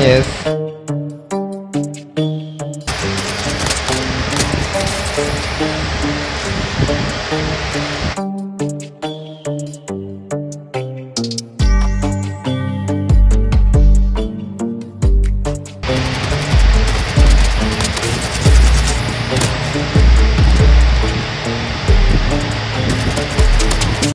Yes.